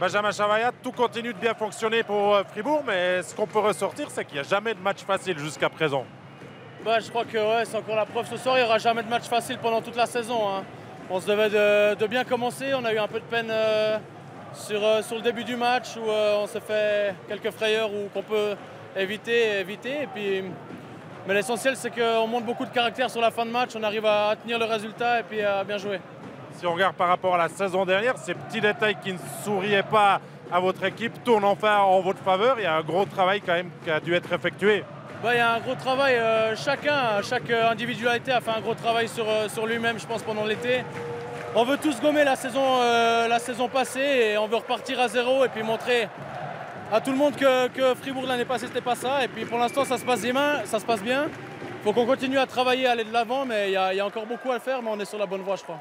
Benjamin Chavayat, tout continue de bien fonctionner pour euh, Fribourg, mais ce qu'on peut ressortir, c'est qu'il n'y a jamais de match facile jusqu'à présent. Bah, je crois que ouais, c'est encore la preuve ce soir, il n'y aura jamais de match facile pendant toute la saison. hein. On se devait de, bien commencer, on a eu un peu de peine euh, sur, euh, sur le début du match où on s'est fait quelques frayeurs ou qu'on peut éviter, éviter. Et puis, mais l'essentiel c'est qu'on montre beaucoup de caractère sur la fin de match, on arrive à tenir le résultat et puis à bien jouer. Si on regarde par rapport à la saison dernière, ces petits détails qui ne souriaient pas à votre équipe tournent enfin en votre faveur. Il y a un gros travail quand même qui a dû être effectué. Il y a un gros travail, euh, chacun, chaque individualité a fait un gros travail sur, euh, sur lui-même, je pense, pendant l'été. On veut tous gommer la saison, euh, la saison passée et on veut repartir à zéro et puis montrer à tout le monde que, que Fribourg l'année passée, c'était pas ça. Et puis pour l'instant, ça se passe bien. Ça se passe bien. faut qu'on continue à travailler, à aller de l'avant, mais il y, y a encore beaucoup à faire, mais on est sur la bonne voie, je crois.